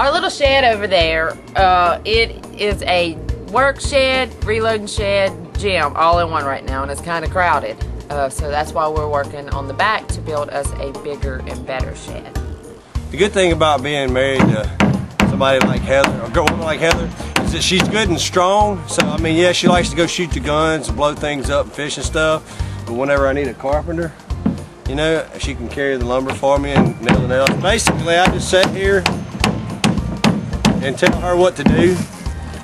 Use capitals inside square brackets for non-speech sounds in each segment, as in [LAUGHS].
Our little shed over there, uh, it is a work shed, reloading shed, gym, all in one right now, and it's kind of crowded. Uh, so that's why we're working on the back to build us a bigger and better shed. The good thing about being married to somebody like Heather, or a girl like Heather, is that she's good and strong. So, I mean, yeah, she likes to go shoot the guns and blow things up fish and stuff. But whenever I need a carpenter, you know, she can carry the lumber for me and nail the nails. Basically, I just sit here and tell her what to do,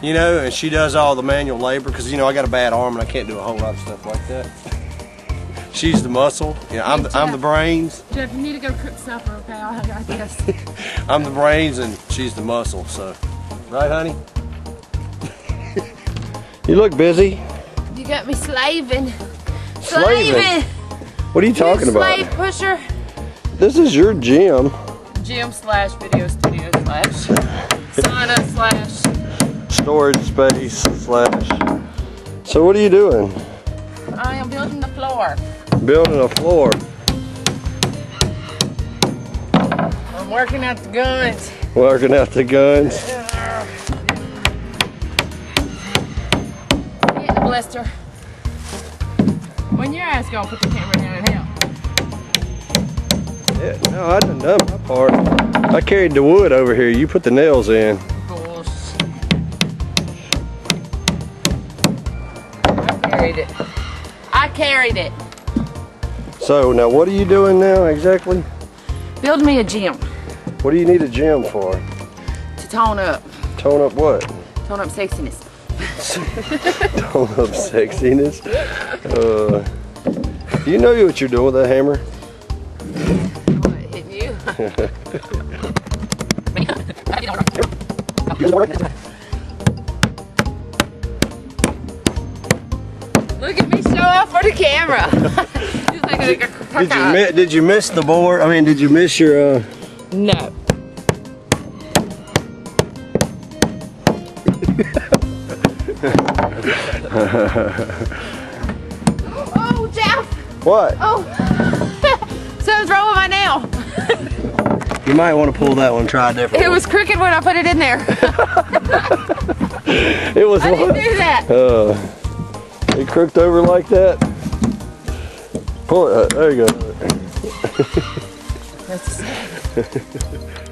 you know, and she does all the manual labor because, you know, I got a bad arm and I can't do a whole lot of stuff like that. [LAUGHS] She's the muscle. You know, I'm the, I'm the brains. Jeff, you need to go cook supper, okay? I got this. [LAUGHS] I'm the brains and she's the muscle. So, right, honey? [LAUGHS] you look busy. You got me slaving. Slaving? What are you talking you about? slave pusher. This is your gym. Gym slash video studio slash sauna slash. Storage space slash. So what are you doing? I am building the floor. Building a floor. I'm working out the guns. Working out the guns. Get the blister. When your ass gonna put the camera down and help? Yeah, no, I done done my part. I carried the wood over here. You put the nails in. I carried it. I carried it. So now what are you doing now exactly? Build me a gym What do you need a gym for? to tone up. Tone up what? Tone up sexiness. [LAUGHS] Tone up sexiness. Uh, you know what you're doing with that hammer? What, hitting you? Look at me show off for the camera. [LAUGHS] Like Did you mi- did you miss the board? I mean, did you miss your uh? No. [LAUGHS] oh, Jeff! What? Oh, You might want to pull that one. Try a different. It was crooked when I put it in there. [LAUGHS] It was I didn't do that. Uh, it crooked over like that. Pull it. Uh, there you go. That's [LAUGHS]